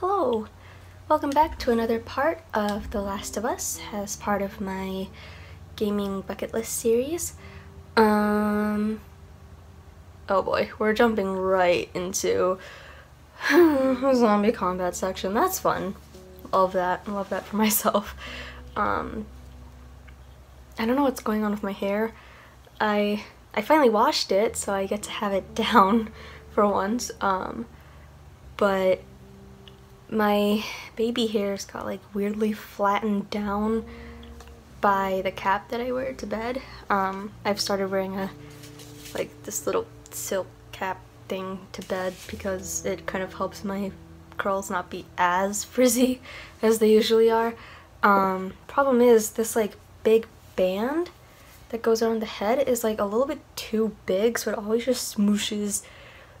Hello! Welcome back to another part of The Last of Us as part of my gaming bucket list series. Um, oh boy, we're jumping right into zombie combat section. That's fun. Love that. Love that for myself. Um, I don't know what's going on with my hair. I I finally washed it, so I get to have it down for once. Um, but my baby hairs got like weirdly flattened down by the cap that I wear to bed. Um, I've started wearing a like this little silk cap thing to bed because it kind of helps my curls not be as frizzy as they usually are. Um, problem is this like big band that goes around the head is like a little bit too big so it always just smooshes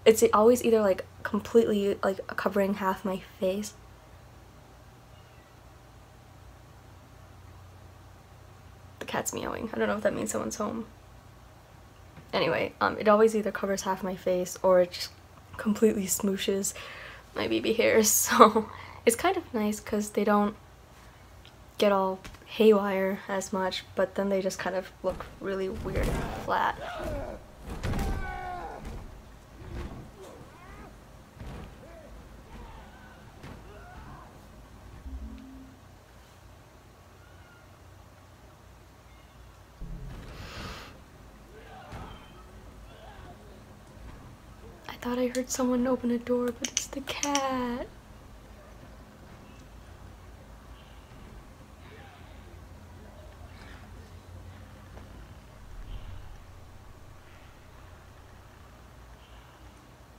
it's always either like completely like covering half my face. The cat's meowing. I don't know if that means someone's home. Anyway um it always either covers half my face or it just completely smooshes my baby hairs. So it's kind of nice because they don't get all haywire as much, but then they just kind of look really weird and flat. I thought I heard someone open a door, but it's the cat.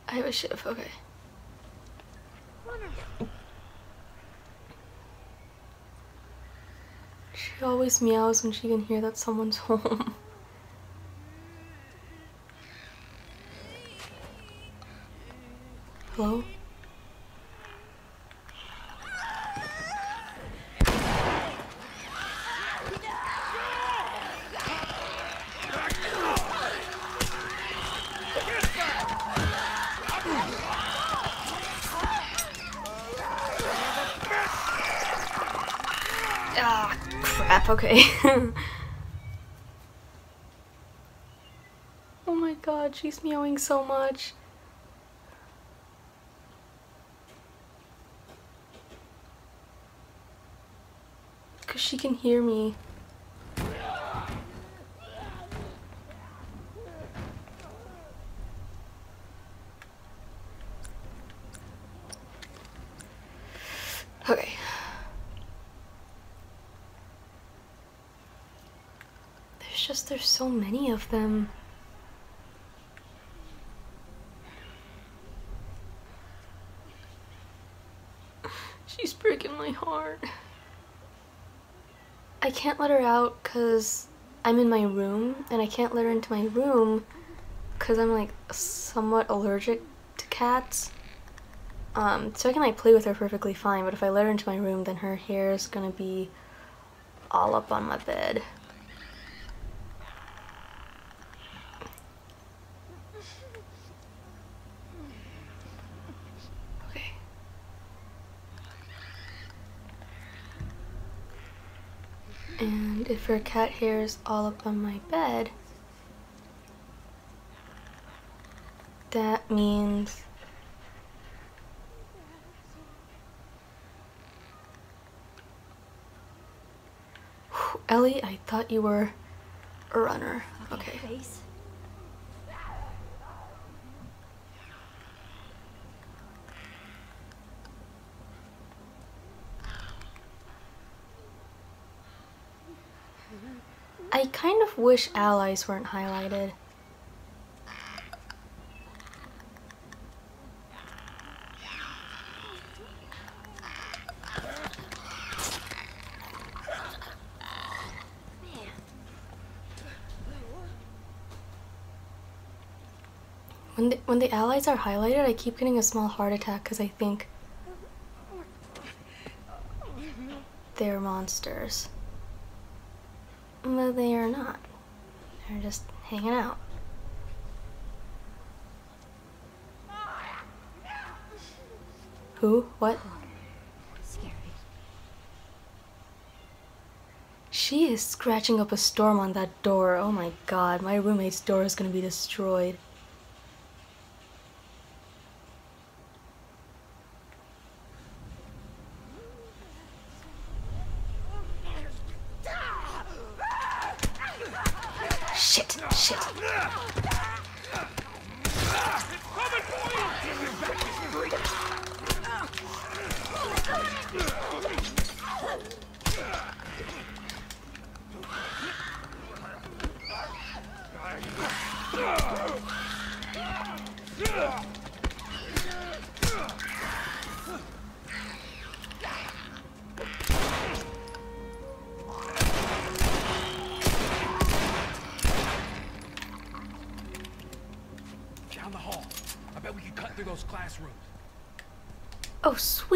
I have a shiv, okay. She always meows when she can hear that someone's home. Hello? Ah, okay. oh my god, she's meowing so much. Because she can hear me. Okay. There's just, there's so many of them. She's breaking my heart. I can't let her out because I'm in my room and I can't let her into my room because I'm like somewhat allergic to cats. Um, so I can like play with her perfectly fine, but if I let her into my room then her hair is gonna be all up on my bed. Okay. Her cat hair is all up on my bed, that means Ellie, I thought you were a runner. Okay. Face. I kind of wish allies weren't highlighted. When the, when the allies are highlighted, I keep getting a small heart attack because I think they're monsters. But they are not. They're just hanging out. Who? What? She is scratching up a storm on that door. Oh my god, my roommate's door is gonna be destroyed.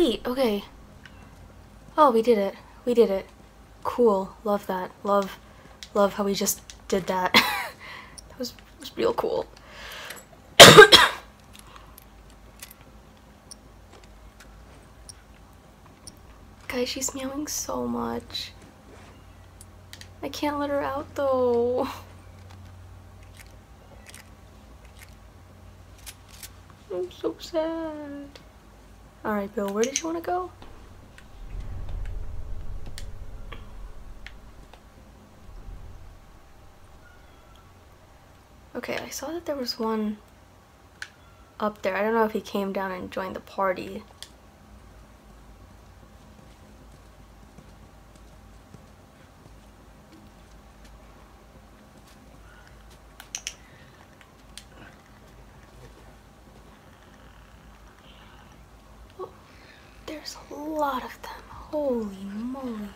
Okay. Oh, we did it. We did it. Cool. Love that. Love, love how we just did that. that was, was real cool. Guys, she's meowing so much. I can't let her out though. I'm so sad. Alright, Bill, where did you want to go? Okay, I saw that there was one up there. I don't know if he came down and joined the party. Oh, there's a lot of them. Holy moly.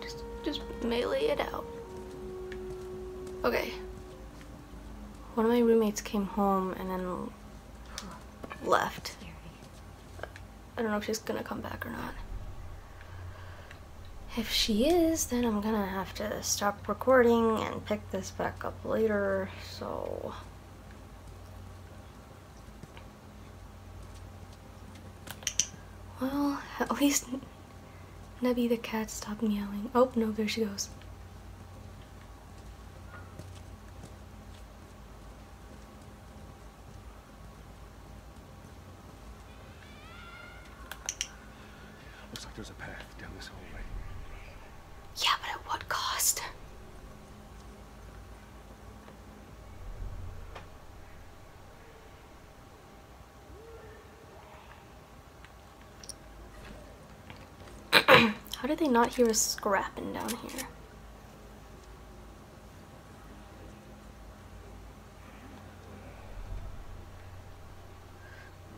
Just, just melee it out. Okay. One of my came home and then left. I don't know if she's gonna come back or not. If she is, then I'm gonna have to stop recording and pick this back up later, so. Well, at least Nebby the cat stopped meowing. Oh, no, there she goes. Looks like there's a path down this hallway. Yeah, but at what cost? Not hear us scrapping down here?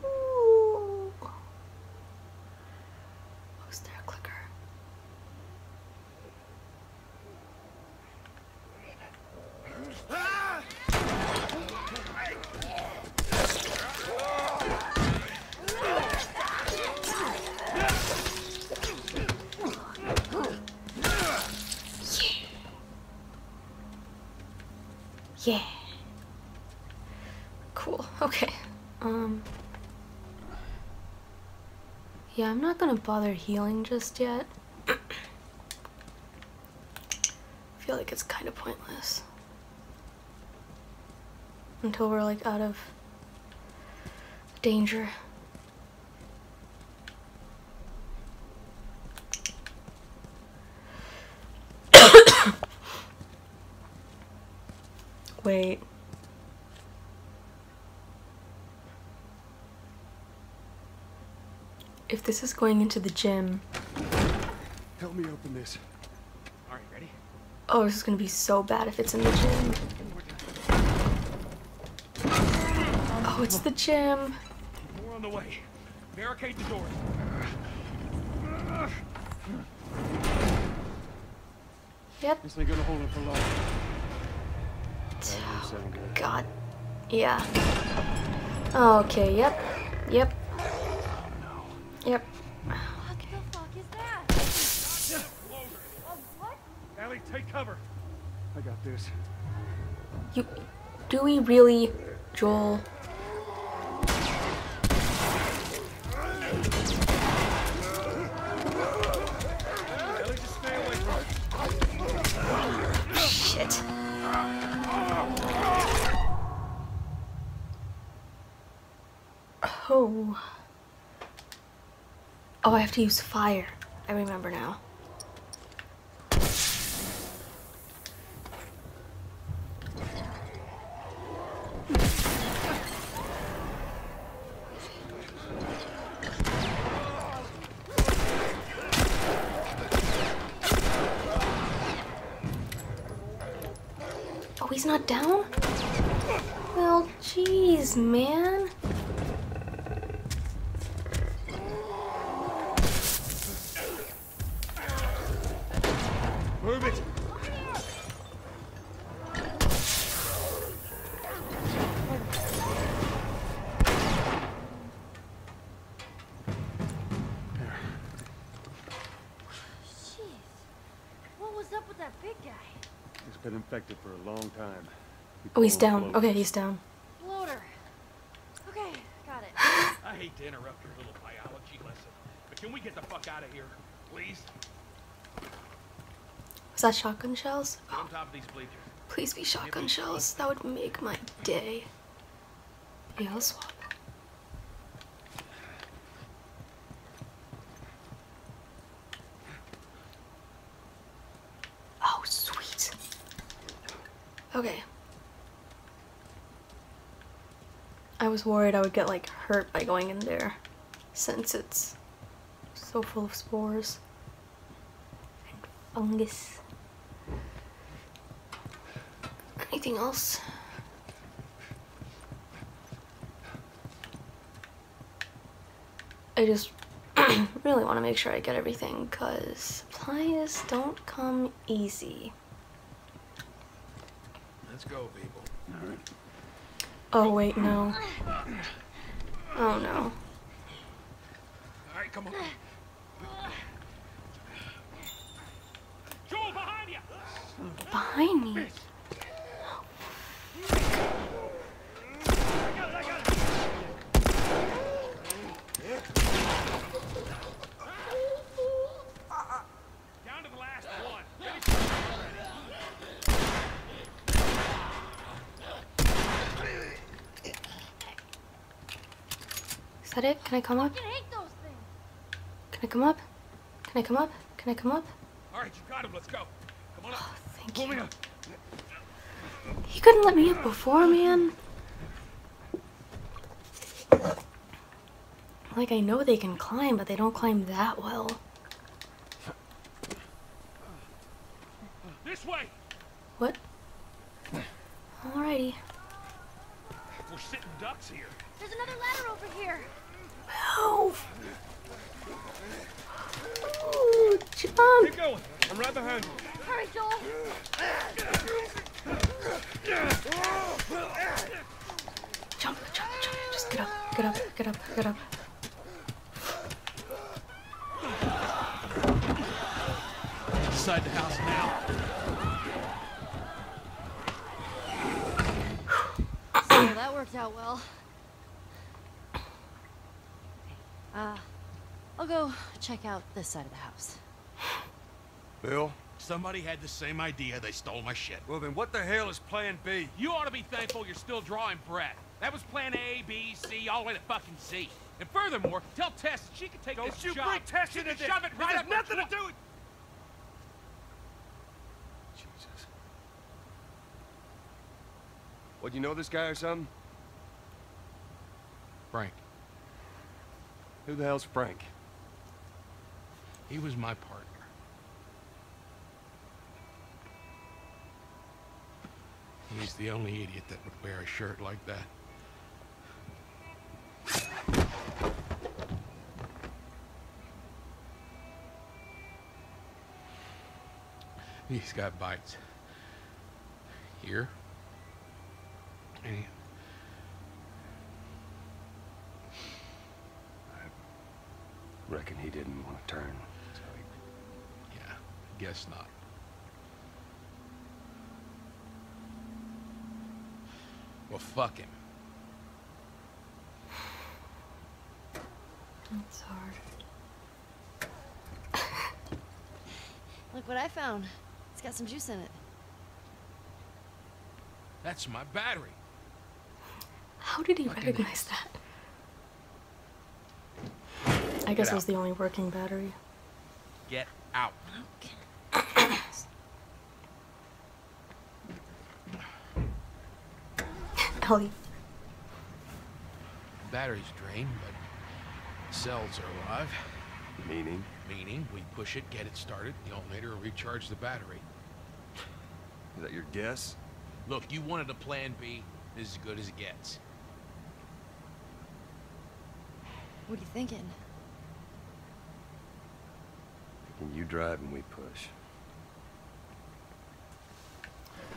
Ooh. Was there a clicker? Yeah. Cool. Okay. Um. Yeah, I'm not gonna bother healing just yet. I feel like it's kind of pointless. Until we're like out of danger. Wait. This is going into the gym, Help me open this. All right, ready? Oh, this is gonna be so bad if it's in the gym. Oh, it's the gym. More on the way. Barricade the doors. Yep. This ain't gonna hold it for long. That oh, don't sound good. God. Yeah. Okay, yep. Yep. Yep. What the fuck is that? Oh, what? Ellie, take cover. I got this. You do we really, Joel? Shit. Oh. Oh, I have to use fire. I remember now. Oh, he's not down? Well, jeez, man. Move it! Jeez. What was up with that big guy? He's been infected for a long time. We Oh, he's down. Okay, he's down. Bloater. Okay, got it. I hate to interrupt your little biology lesson, but can we get the fuck out of here, please? Was that shotgun shells? Get on top of these bleachers. Please be shotgun shells. That would make my day. Yeah, I'll swap. Oh, sweet. Okay. I was worried I would get like hurt by going in there since it's so full of spores and fungus. Anything else? I just really want to make sure I get everything because supplies don't come easy. Let's go, people. Oh, wait, no. Oh, no. All right, come on. Joel, behind you! Behind me. Down to the last one. Is that it? Can I come up? I hate those things. Can I come up? Can I come up? Can I come up? All right, you got him. Let's go. Come on up. Oh, thank Pull me you. up. You couldn't let me up before, man. Like, I know they can climb, but they don't climb that well. This way. What? Alrighty. We're sitting ducks here. There's another ladder over here. Move! Ooh, jump! Keep going. I'm right behind you. Hurry, Joel. Jump, jump, jump. Just get up, get up, get up, get up. Inside the house now. So that worked out well. Uh, I'll go check out this side of the house. Bill? Somebody had the same idea. They stole my shit. Well then what the hell is plan B? You ought to be thankful you're still drawing breath. That was plan A, B, C, all the way to fucking Z. And furthermore, tell Tess that she can take Don't this you job. bring Tess she into this. shove it This right has up nothing to do with... Jesus. What, do you know this guy or something? Frank, who the hell's Frank? He was my partner. He's the only idiot that would wear a shirt like that. He's got bites. Here. And Reckon he didn't want to turn. So he yeah, guess not. Well, fuck him. It's hard. Look what I found. It's got some juice in it. That's my battery. How did he Fucking- recognize that? I guess Get it was out. the only working battery. Get out. Ellie. Battery's drained, but cells are alive. meaning Meaning, we push it, get it started, the alternator will recharge the battery. is that your guess? Look, you wanted a plan B. This is as good as it gets. What are you thinking? Can you drive and we push?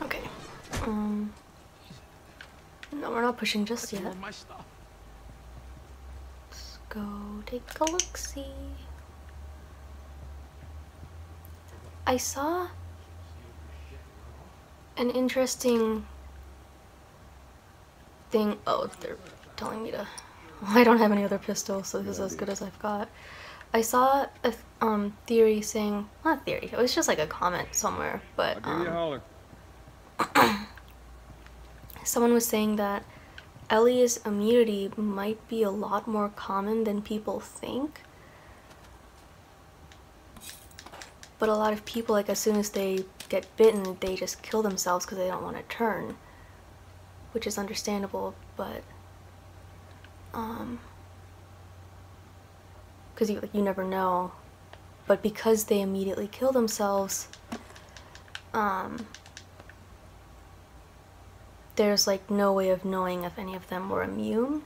Okay. Um. No, we're not pushing just yet. with my stuff? Let's go take a look see. I saw an interesting thing. Oh, they're telling me to. I don't have any other pistols, so this is as good as I've got. I saw a th- um theory saying not theory. It was just like a comment somewhere, but um, someone was saying that Ellie's immunity might be a lot more common than people think. But a lot of people, like, as soon as they get bitten, they just kill themselves because they don't want to turn. Which is understandable, but. Um. Because you, you never know. But because they immediately kill themselves, um there's like no way of knowing if any of them were immune.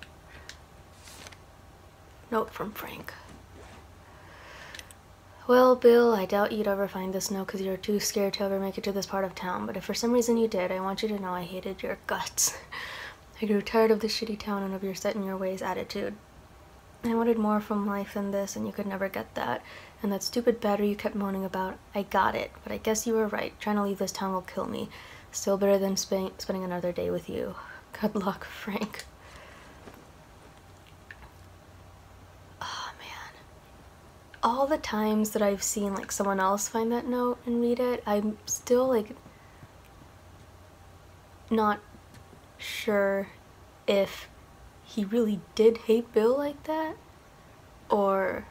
Note from Frank. Well, Bill, I doubt you'd ever find this note because you're too scared to ever make it to this part of town, but if for some reason you did, I want you to know I hated your guts. I grew tired of this shitty town and of your set in your ways attitude. I wanted more from life than this, and you could never get that. And that stupid battery you kept moaning about, I got it, but I guess you were right. Trying to leave this town will kill me. Still better than spending, spending another day with you. Good luck, Frank. Oh man. All the times that I've seen like someone else find that note and read it, I'm still like not sure if he really did hate Bill like that or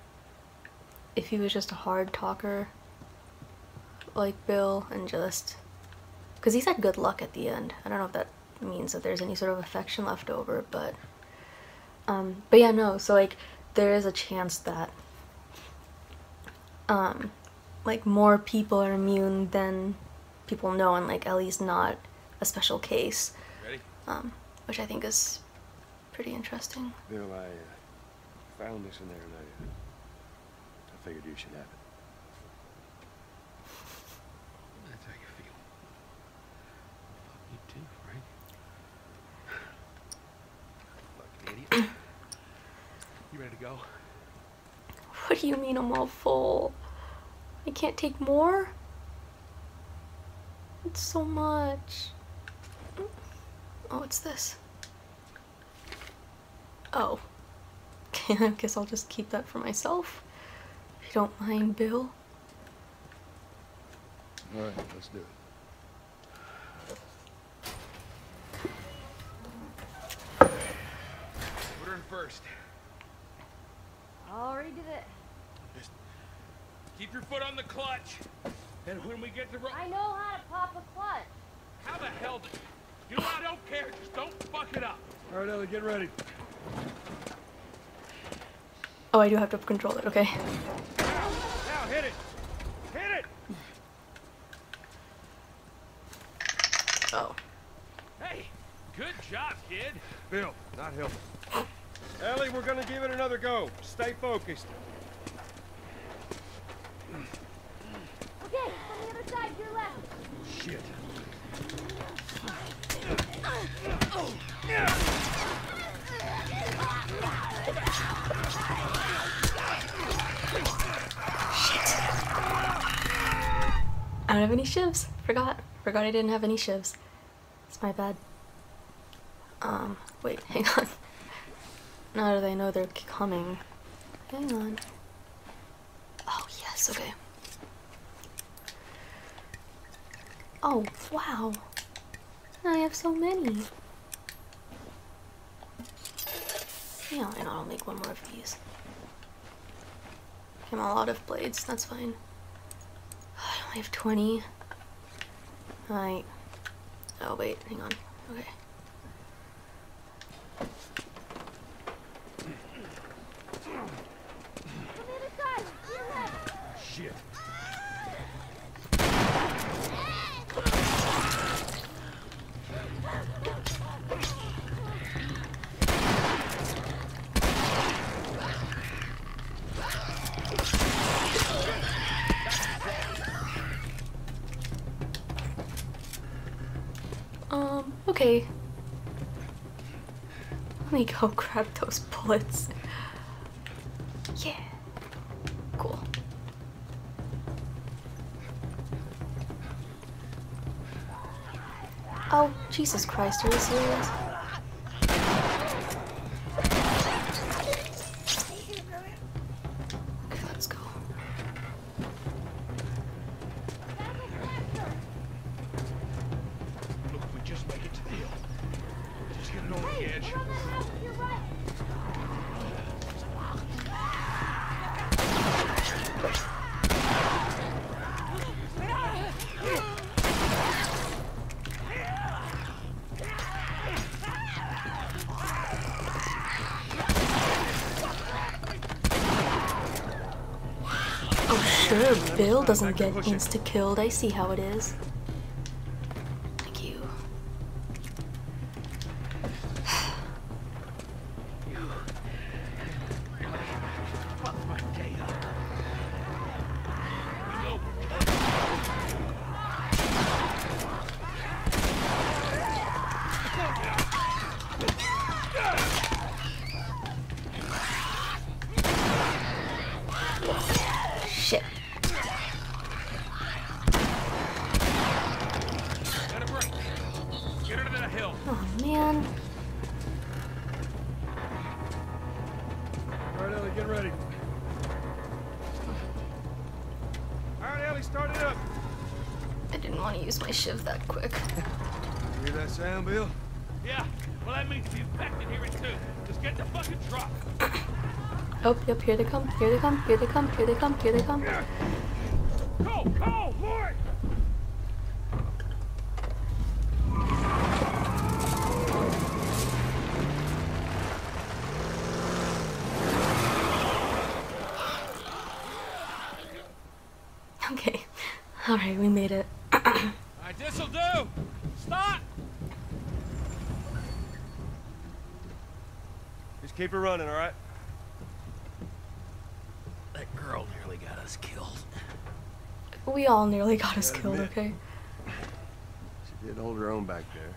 if he was just a hard talker like Bill and just because he said good luck at the end. I don't know if that means that there's any sort of affection left over, but um, but yeah, no. So like, there is a chance that um, like more people are immune than people know, and like Ellie's not a special case, Ready? um, which I think is pretty interesting. Bill, I uh, found this in there and I, uh, I figured you should have it. That's how you feel. Fuck you too, Frank. Fucking idiot. you ready to go? What do you mean I'm all full? I can't take more? It's so much. Oh, what's this? Oh. Okay, I guess I'll just keep that for myself. If you don't mind, Bill. All right, let's do it. Put her in first. Already did it. Just keep your foot on the clutch. And when we get to ro- I know how to pop a clutch. How the hell do you know I don't care, just don't fuck it up. All right, Ellie, get ready. Oh, I do have to control it, okay. Now hit it! Hit it! Oh. Hey, good job, kid. Bill, not helping. Ellie, we're gonna give it another go. Stay focused. Okay, from the other side, your left. Shit. I don't have any shivs. Forgot. Forgot I didn't have any shivs. It's my bad. Um, wait, hang on. Now that I know they're coming. Hang on. Oh, yes, okay. Oh, wow. I have so many. Yeah, and I'll make one more of these. I'm all out of blades, that's fine. I only have 20. Alright. Oh, wait, hang on. Okay. Okay. Let me go grab those bullets. Yeah. Cool. Oh, Jesus Christ, are you serious? Okay, let's go. Look, we just make it to the hill. Just get it over the edge. Around that house to your right. Oh, sure, Bill doesn't get insta killed. I see how it is. Well that means the infected hear it too. Just get the fucking truck. Oh, yep, here they come, here they come, here they come, here they come, here they come. Go, go, Lord! Okay. Alright, we made it. Alright, this'll do. Stop! Just keep it running, all right? That girl nearly got us killed. We all nearly got us killed, admit. okay? She did hold her own back there.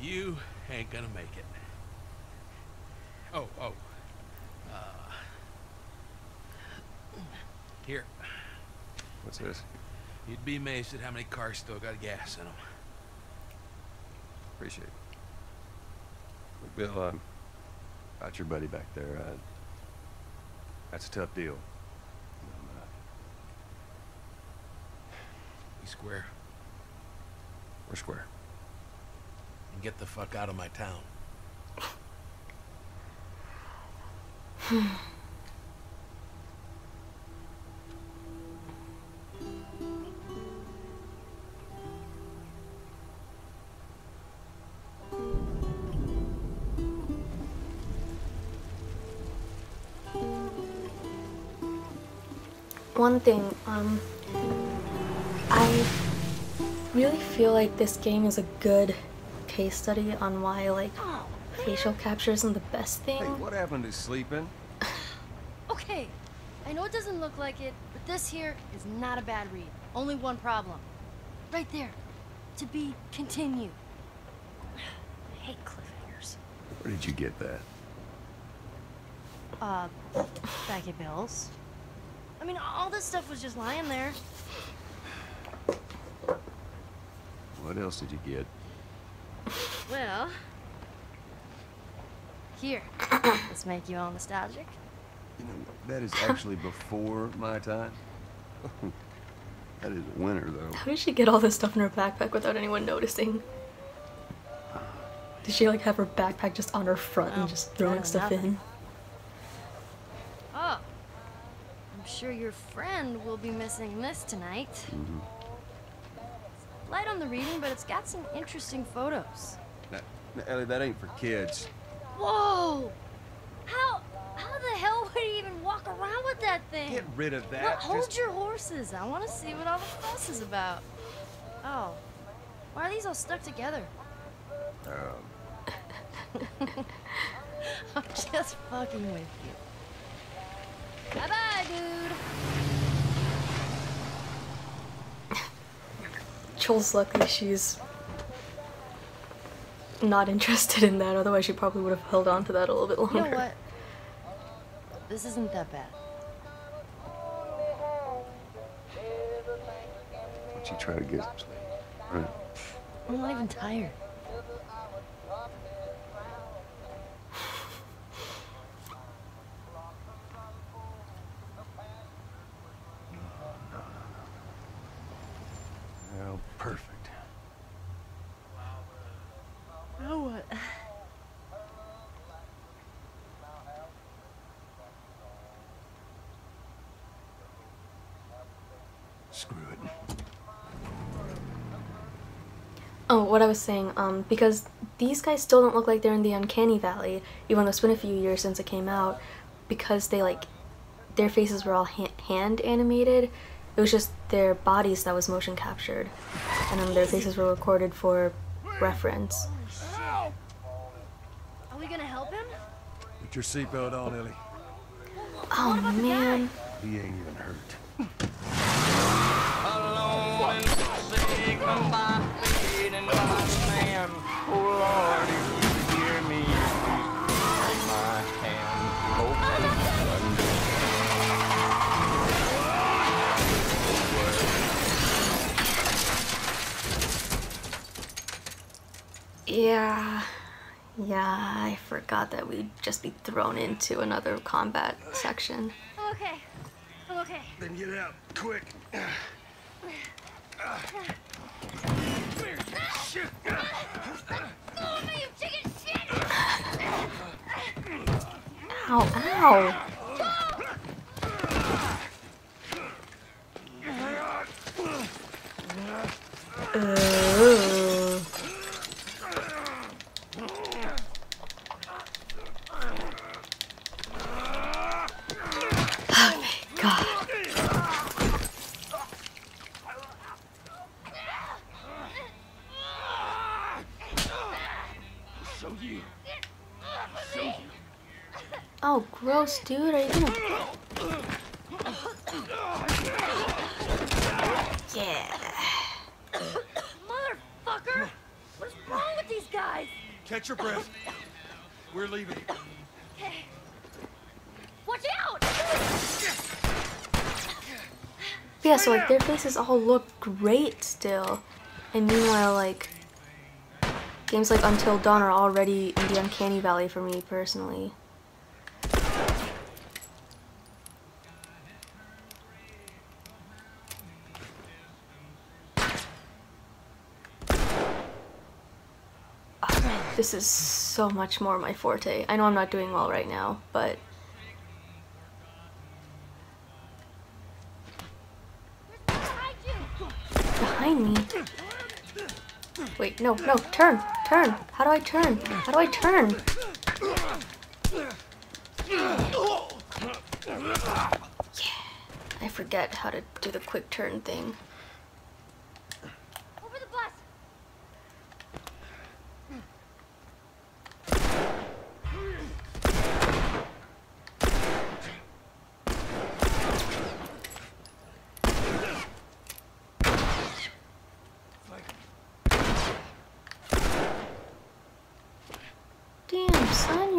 You ain't gonna make it. Oh, oh. Uh, here, What's this? you'd be amazed at how many cars still got gas in them. Appreciate it. Look, Bill, um, about your buddy back there, uh, that's a tough deal. Um, uh, We square we're square. and get the fuck out of my town. One thing, um, I really feel like this game is a good case study on why like Oh, facial capture isn't the best thing. Hey, what happened to sleeping? Okay, I know it doesn't look like it, but this here is not a bad read. Only one problem. Right there. To be continued. I hate cliffhangers. Where did you get that? Uh, bag of bills. I mean, all this stuff was just lying there. What else did you get? Well, here. Let's make you all nostalgic. You know, that is actually before my time. that is a winner, though. How did she get all this stuff in her backpack without anyone noticing? Did she like have her backpack just on her front Well, and oh, just throwing stuff than in? Oh, I'm sure your friend will be missing this tonight. Mhm. Light on the reading, but it's got some interesting photos. Now, now, Ellie, that ain't for kids. Whoa! How how the hell would he even walk around with that thing? Get rid of that. Look, hold Just- your horses. I want to see what all the fuss is about. Oh, why are these all stuck together? Um, I'm just fucking with you. Bye bye, dude. Joel's lucky she's not interested in that, otherwise she probably would have held on to that a little bit longer. You know what? This isn't that bad. why don't you try to get some sleep? All right. I'm not even tired. Well, perfect. Now what? Screw it. Oh, what I was saying, um, because these guys still don't look like they're in the Uncanny Valley, even though it's been a few years since it came out, because they like, their faces were all ha- hand animated. It was just their bodies that was motion captured, and then their faces were recorded for reference. Are we gonna help him? Put your seatbelt on, Ellie. Oh man, He ain't even hurt. Yeah, yeah, I forgot that we'd just be thrown into another combat section. I'm okay. I'm okay. Then get out, quick. Go me, you chicken shit! Ow, ow! Ugh. Oh my god. So you. So you. Oh, gross, dude. Are you gonna. Yeah. Motherfucker! What's wrong with these guys? Catch your breath. We're leaving. Okay. Watch out! Yeah, so like their faces all look great still. And meanwhile, like. Games like Until Dawn are already in the Uncanny Valley for me personally. This is so much more my forte. I know I'm not doing well right now, but Behind me. Wait, no, no, turn, turn. How do I turn? How do I turn? Yeah, I forget how to do the quick turn thing. Over the bus!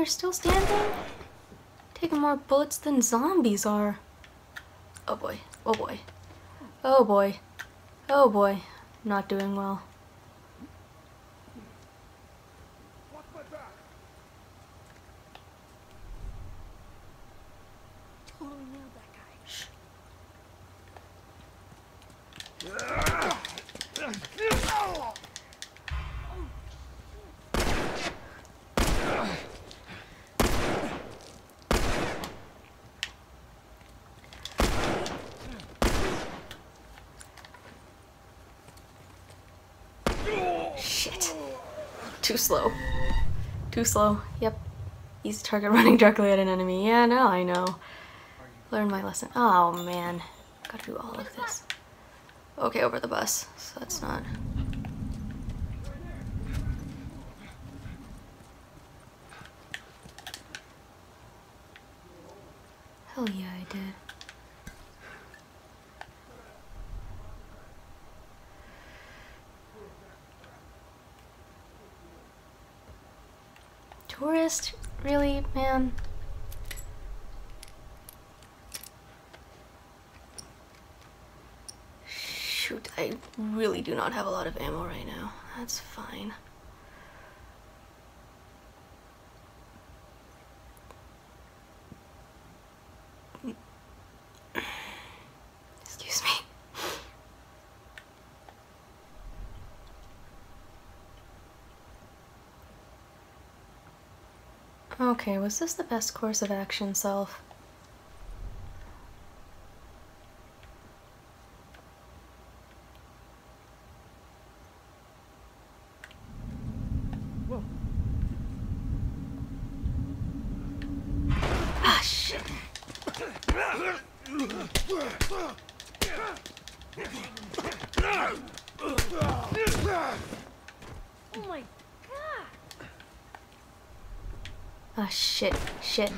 you're still standing? Taking more bullets than zombies are. Oh boy, oh boy. Oh boy. Oh boy. Not doing well nailed that guy. Shit. Too slow. Too slow. Yep. Easy target running directly at an enemy. Yeah, now I know. Learn my lesson. Oh man. Gotta do all of this. Okay, over the bus. So that's not. Hell yeah, I did. Tourist? Really, man? Shoot, I really do not have a lot of ammo right now. That's fine. Excuse me. Okay, was this the best course of action, Self? Ah, shit. Oh my god! Ah, shit. Shit.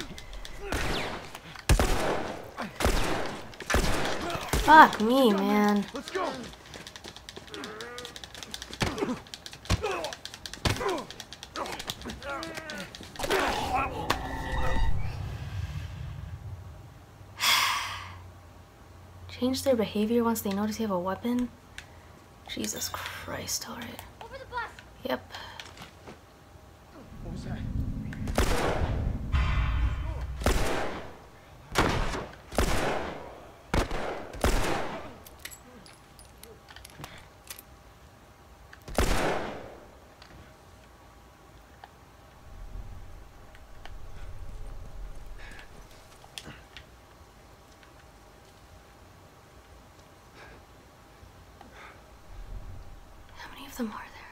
Fuck me, man. Let's go. Change their behavior once they notice you have a weapon? Jesus Christ, alright. Over the bus! Yep. What was that? How many of them are there?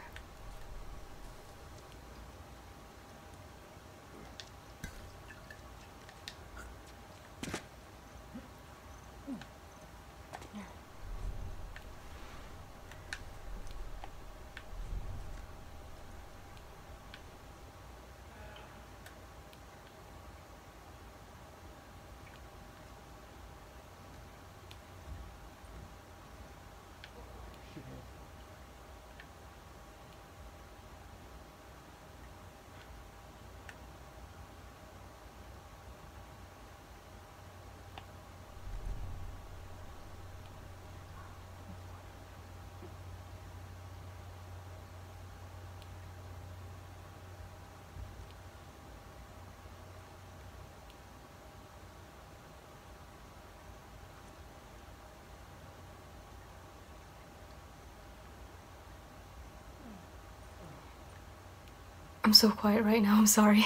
I'm so quiet right now, I'm sorry.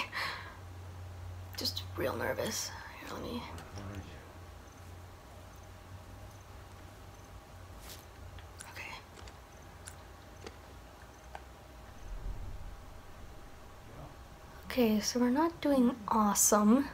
Just real nervous. Here, let me. Okay. Okay, so we're not doing awesome.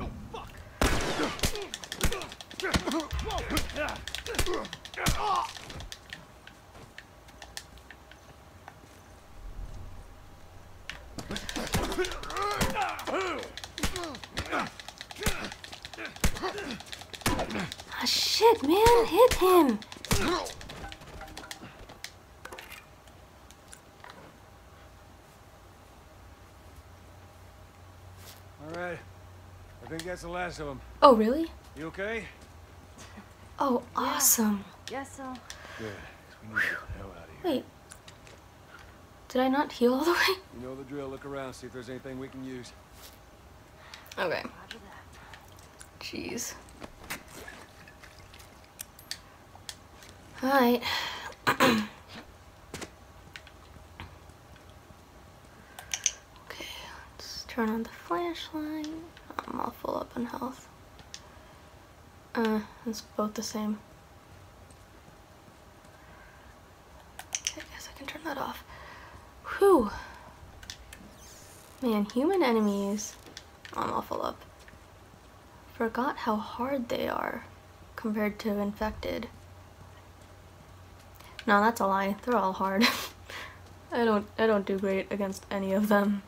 Oh, fuck! Ah, shit, man, hit him. All right. I think that's the last of them. Oh, really? You okay? Oh, awesome. Guess so. Good. We need to get the hell out of here. Wait. Did I not heal all the way? You know the drill. Look around, see if there's anything we can use. Okay. Roger that. Jeez. Alright. okay, let's turn on the flashlight. I'm all full up on health. Uh, it's both the same. I guess I can turn that off. Whew. Man, human enemies. I'm all full up forgot how hard they are compared to infected. No, that's a lie. They're all hard. I don't I don't do great against any of them.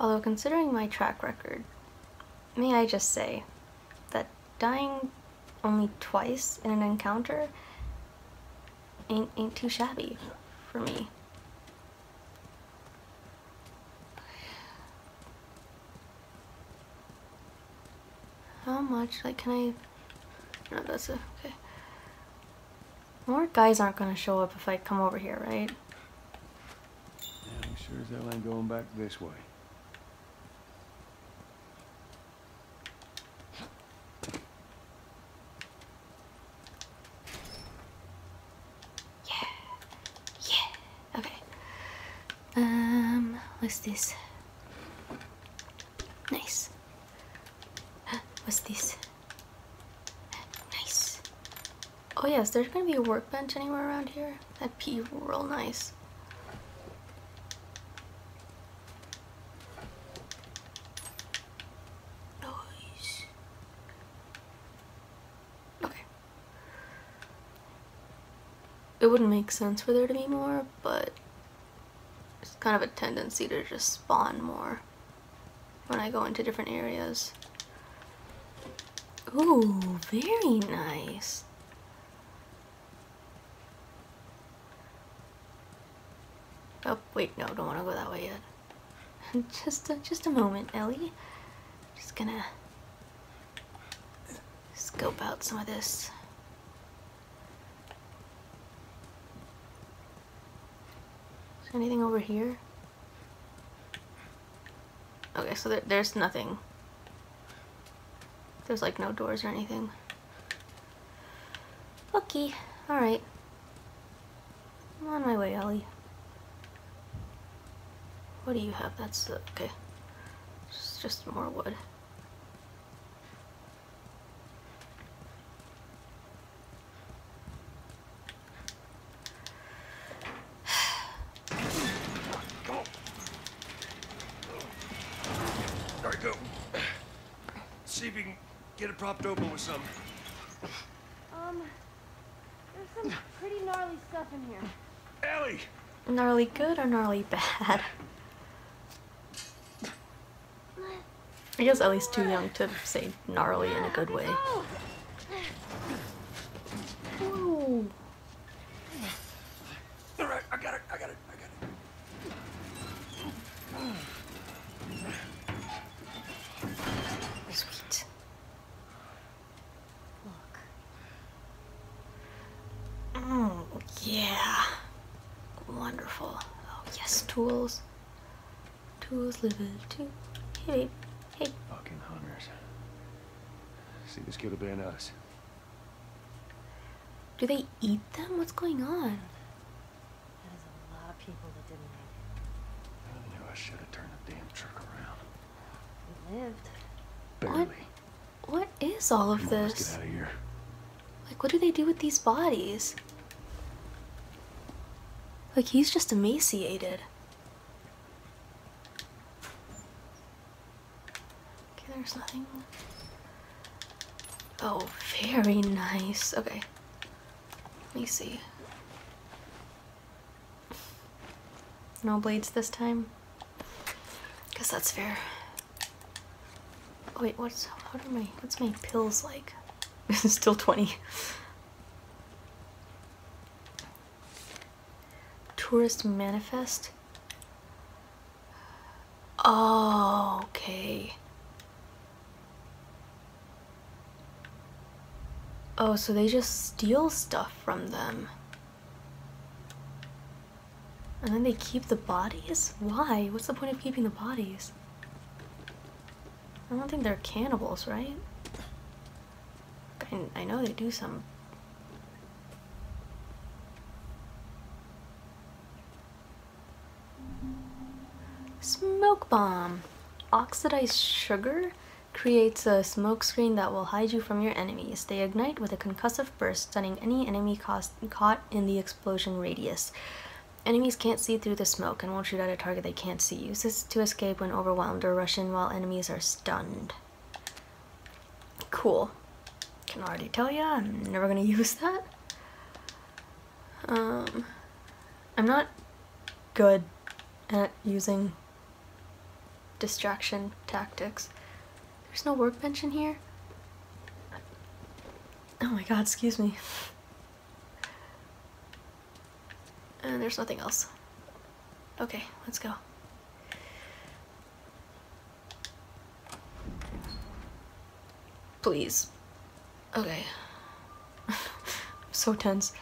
Although considering my track record, may I just say that dying only twice in an encounter ain't ain't too shabby for me. How much? Like, can I? No, that's a, okay. More guys aren't gonna show up if I come over here, right? Yeah, we sure as hell ain't going back this way. Yeah. Okay. Um, what's this? Nice. What's this? Nice. Oh yes, there's gonna be a workbench anywhere around here. That'd be real nice. Okay. It wouldn't make sense for there to be more, but kind of a tendency to just spawn more when I go into different areas. Ooh, very nice. Oh, wait, no, don't want to go that way yet. just, a, just a moment, Ellie. Just gonna scope out some of this. Is there anything over here? Okay, so there, there's nothing. There's like no doors or anything. Okay, alright. I'm on my way, Ellie. What do you have? That's uh, okay. Just, just more wood. All right, go. See if you can get it propped open with something. Um, there's some pretty gnarly stuff in here. Ellie! Gnarly good or gnarly bad? I guess Ellie's too young to say gnarly in a good way. Oh, Ooh. All right, I got it, I got it, I got it. Sweet. Look. Mm, yeah. Wonderful. Yes, tools. Tools level two. Hey, babe. Hey. Fucking hunters. See, this could have been us. Do they eat them? What's going on? That is a lot of people that didn't make I knew I should have turned the damn truck around. We lived. Barely. What, What is all of Come on, let's this? get out of here. Like, what do they do with these bodies? Like, he's just emaciated. Oh, very nice. Okay. Let me see. No blades this time? Guess that's fair. Oh, wait, what's what are my what's my pills like? This is still 20. Tourist manifest. Oh, okay. Oh, so they just steal stuff from them. And then they keep the bodies? Why? What's the point of keeping the bodies? I don't think they're cannibals, right? I, I know they do some. Smoke bomb. Oxidized sugar creates a smoke screen that will hide you from your enemies. They ignite with a concussive burst, stunning any enemy caught in the explosion radius. Enemies can't see through the smoke and won't shoot at a target they can't see. Use this to escape when overwhelmed or rush in while enemies are stunned. Cool. Can already tell ya, I'm never gonna use that. Um, I'm not good at using distraction tactics. There's no workbench in here? Oh my god, excuse me. And there's nothing else. Okay, let's go. Please. Okay. I'm so tense.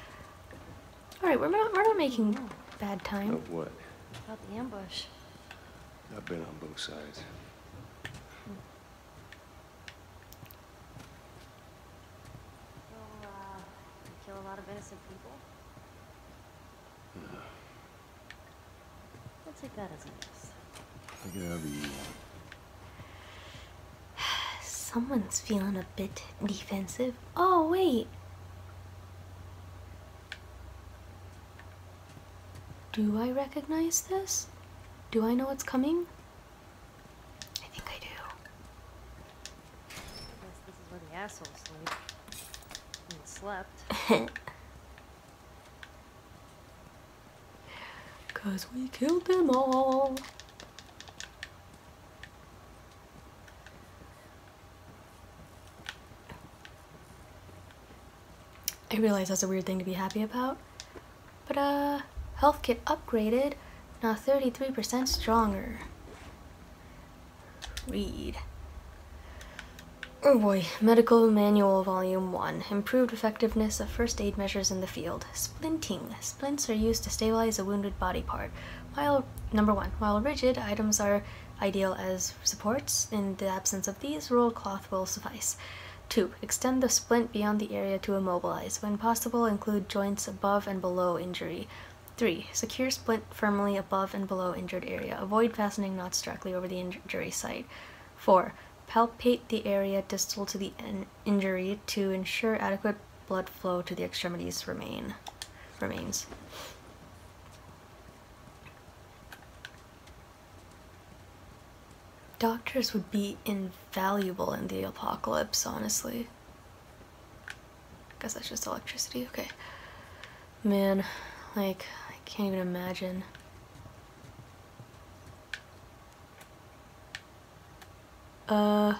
Alright, we're not, we're not making bad time. Of what? About the ambush. I've been on both sides. You'll, uh, kill a lot of innocent people? I'll take that as a yes. Take it however you want. Someone's feeling a bit defensive. Oh, wait. Do I recognize this? Do I know what's coming? I think I do. I guess this is where the assholes sleep. And slept. Cause we killed them all. I realize that's a weird thing to be happy about. But uh health kit upgraded, now 33% stronger. Read. Oh boy, Medical Manual Volume 1. Improved effectiveness of first aid measures in the field. Splinting. Splints are used to stabilize a wounded body part. While, number 1. While rigid, items are ideal as supports. In the absence of these, rolled cloth will suffice. 2. Extend the splint beyond the area to immobilize. When possible, include joints above and below injury. 3. Secure splint firmly above and below injured area. Avoid fastening knots directly over the injury site. 4. Palpate the area distal to the in- injury to ensure adequate blood flow to the extremities remain remains. Doctors would be invaluable in the apocalypse, honestly. I Guess that's just electricity. Okay. Man, like, I can't even imagine. Uh.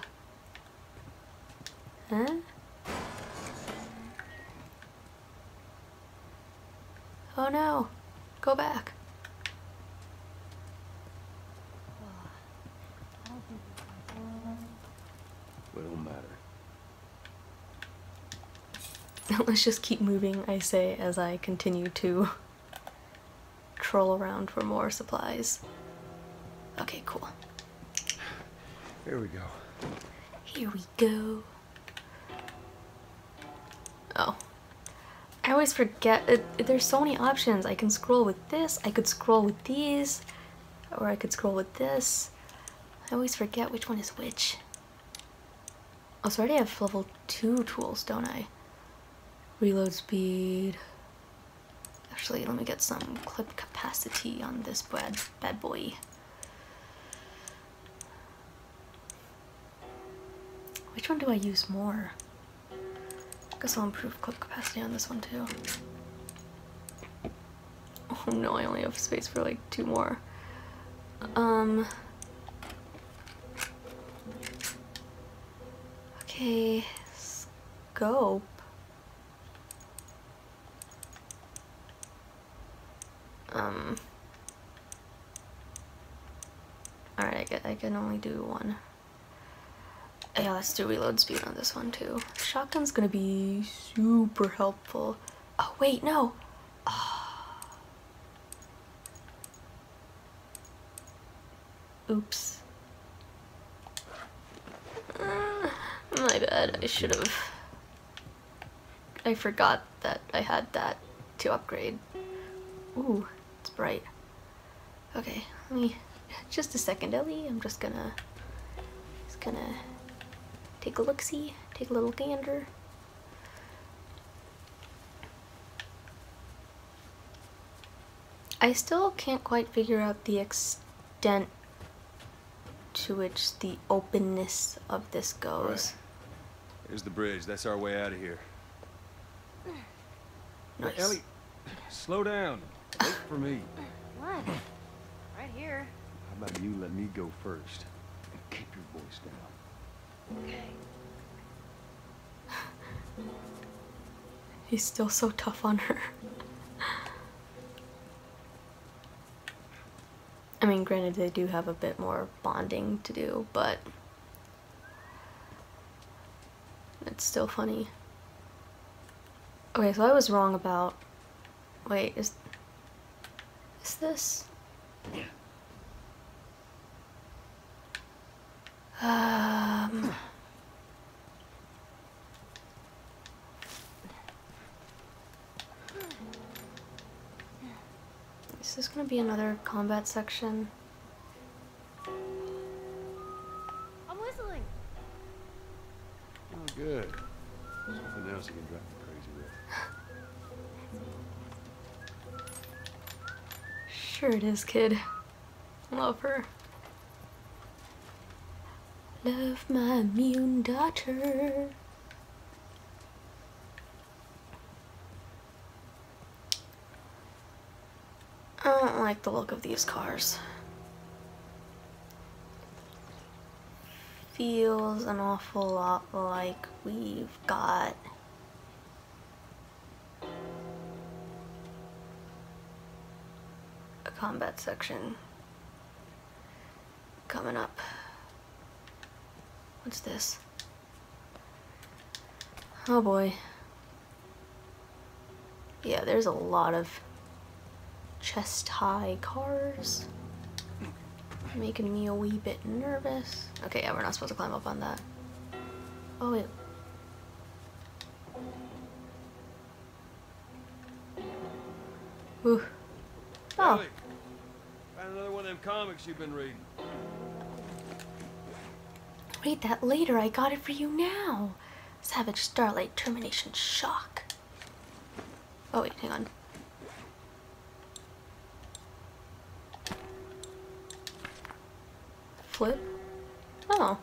Huh? Oh no. Go back. It don't matter. Let's just keep moving, I say, as I continue to troll around for more supplies. Okay, cool. Here we go. Here we go. Oh. I always forget. It, there's so many options. I can scroll with this, I could scroll with these, or I could scroll with this. I always forget which one is which. Oh, so I already have level 2 tools, don't I? Reload speed. Actually, let me get some clip capacity on this bad, bad boy. Which one do I use more? I Guess I'll improve clip capacity on this one too. Oh no, I only have space for like two more. Um. Okay, scope. Um. Alright, I, I can only do one. Yeah, let's do reload speed on this one too. Shotgun's gonna be super helpful. Oh, wait, no. Oops. Uh, my bad, I should have. I forgot that I had that to upgrade. Ooh, it's bright. Okay, let me. Just a second, Ellie. I'm just gonna. Just gonna take a look see, take a little gander. I still can't quite figure out the extent to which the openness of this goes. Here's the bridge. That's our way out of here. Nice. Hey, Ellie, slow down. Wait for me. What? Right here. How about you let me go first? And keep your voice down. Okay. He's still so tough on her. I mean, granted, they do have a bit more bonding to do, but it's still funny. Okay, so I was wrong about. Wait, is is this? Um. Is this gonna be another combat section? I'm whistling. Oh, good. Something else you can drive me crazy with. Sure it is, kid. Love her. Love my immune daughter. I don't like the look of these cars. Feels an awful lot like we've got a combat section coming up. What's this? Oh boy. Yeah, there's a lot of chest high cars. Making me a wee bit nervous. Okay, yeah, we're not supposed to climb up on that. Oh, wait. Ooh. Oh. Found another one of them comics you've been reading. Read that later. I got it for you now. Savage Starlight Termination Shock. Oh, wait, hang on. Flip? Oh.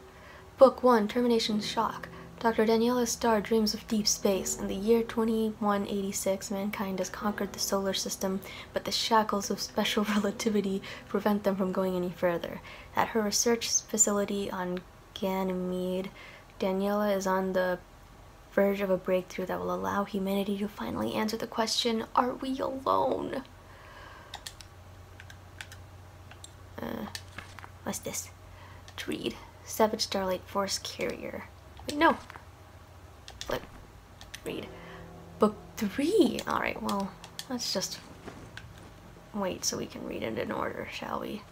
Book 1 Termination Shock. Dr. Daniela Starr dreams of deep space. In the year 2186, mankind has conquered the solar system, but the shackles of special relativity prevent them from going any further. At her research facility on Ganymede, Daniela is on the verge of a breakthrough that will allow humanity to finally answer the question Are we alone? Uh, what's this? To read Savage Starlight Force Carrier. Wait, no. Flip. Read. Book three. Alright, well, let's just wait so we can read it in order, shall we?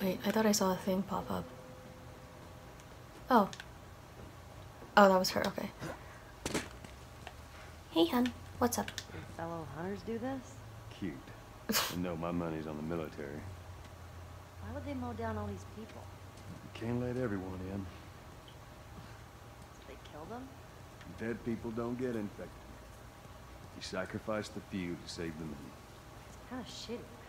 Wait, I thought I saw a thing pop up. Oh. Oh, that was her, okay. Hey, hun. What's up? Fellow hunters do this? Cute. And no, my money's on the military. Why would they mow down all these people? You can't let everyone in. Did they kill them? Dead people don't get infected. You sacrifice the few to save the many. Kind of shitty.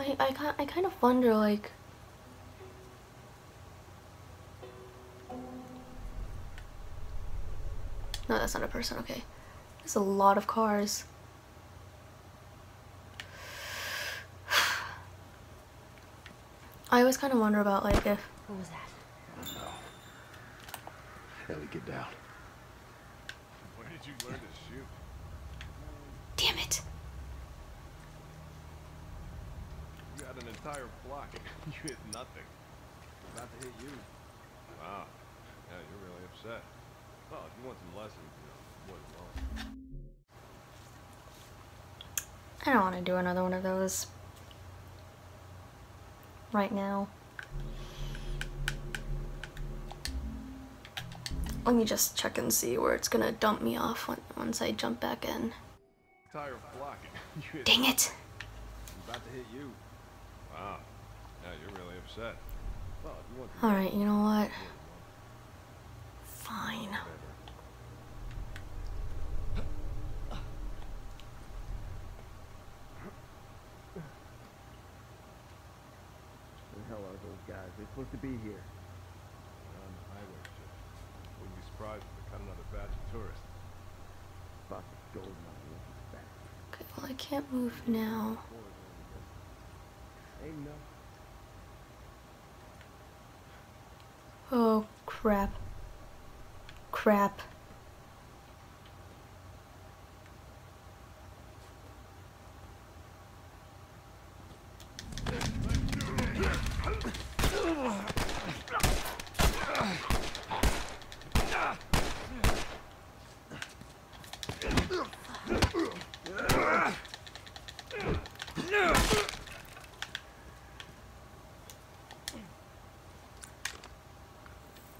I, I, ki- I kind of wonder, like... No, that's not a person, okay. There's a lot of cars. I always kind of wonder about, like, if... What was that? Oh. Ellie, get down. Where did you learn to shoot? Damn it! You had an entire block. you hit nothing. About to hit you. Wow. Yeah, you're really upset. Well, if you want some lessons, you know, more than welcome. I don't want to do another one of those right now. Let me just check and see where it's gonna dump me off when, once I jump back in. Entire block. you hit Dang it! About to hit you. Wow. Yeah, you're really upset. Well, you Alright, you know what? Fine. welcome. the hell are those guys? They're supposed to be here. They're on the highway shift. Wouldn't be surprised if they cut another batch of tourists. Fucking gold mine. Okay, well I can't move now. Ain't no. Oh, crap. Crap.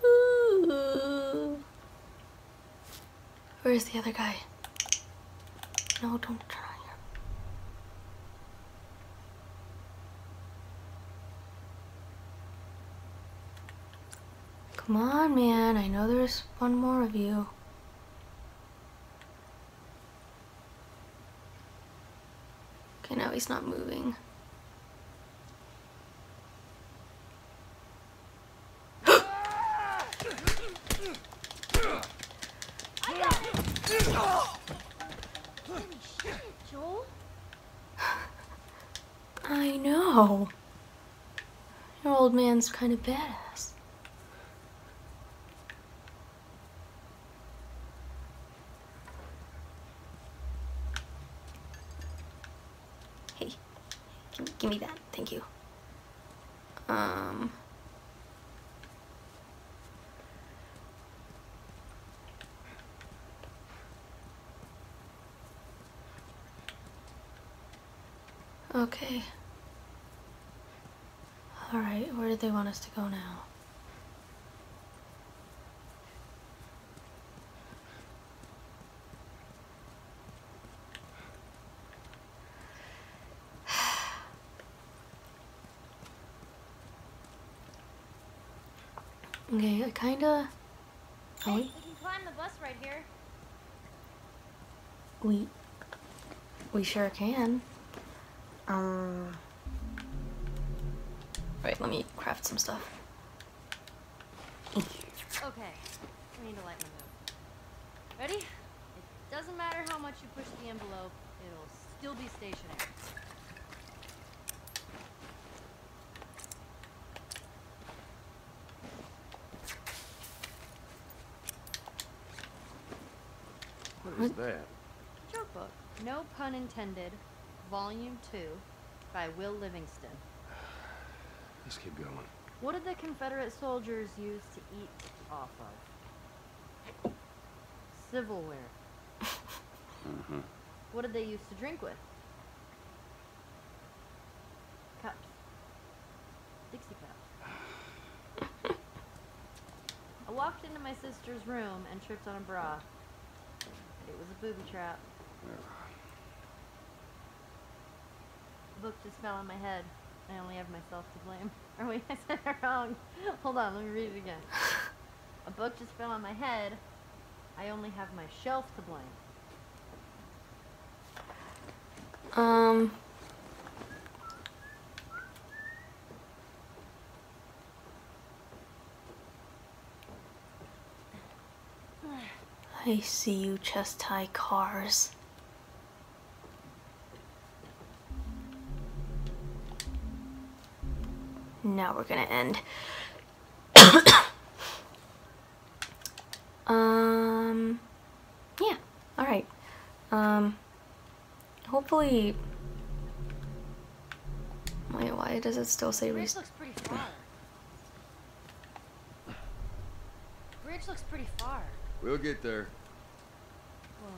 Ooh. Where's the other guy? No, don't turn on. Come on, man. I know there's one more of you. Okay, now he's not moving. Joel? I know. Old kind of badass. Hey, give, give me that. Thank you. Um. Okay. Do they want us to go now? Okay, I kinda. Oh, Hey, we, we can climb the bus right here. we. We sure can. Um. Right, let me craft some stuff. Okay. We need to lighten the mood. Ready? It doesn't matter how much you push the envelope, it'll still be stationary. What is that? Joke book. No pun intended. Volume 2 by Will Livingston. Let's keep going. What did the Confederate soldiers use to eat off of? Civilware. Mm-hmm. What did they use to drink with? Cups. Dixie cups. I walked into my sister's room and tripped on a bra. It was a booby trap. The book just fell on my head. I only have myself to blame. Or wait, I said it wrong. Hold on, let me read it again. a book just fell on my head. I only have my shelf to blame. Um. I see you chest high cars. Now we're gonna end. um, yeah, alright. Um, hopefully. Wait, why does it still say Bridge looks pretty far. Bridge looks pretty far. We'll get there. Well,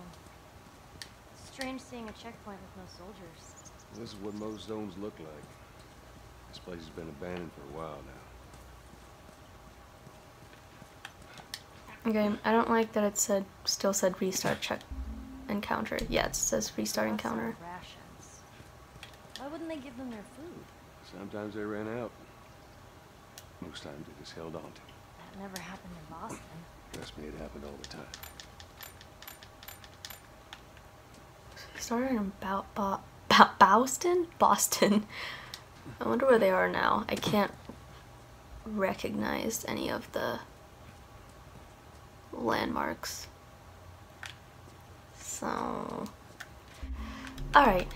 strange seeing a checkpoint with no soldiers. This is what most zones look like. This place has been abandoned for a while now. Okay, I don't like that it said still said restart check encounter. Yeah, it says restart encounter. Rations. Why wouldn't they give them their food? Sometimes they ran out. Most times they just held on to it. That never happened in Boston. Trust me, it happened all the time. Started in Bow Bo Bo Boston? Boston. I wonder where they are now. I can't recognize any of the landmarks. So, alright.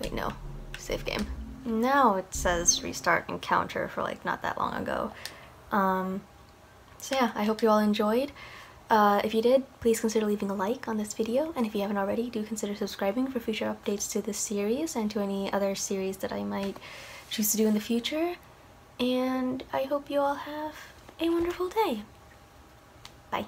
Wait, no. Save game. Now it says restart encounter for like not that long ago. Um, so yeah, I hope you all enjoyed. Uh, if you did, please consider leaving a like on this video, and if you haven't already, do consider subscribing for future updates to this series and to any other series that I might choose to do in the future. And I hope you all have a wonderful day. Bye.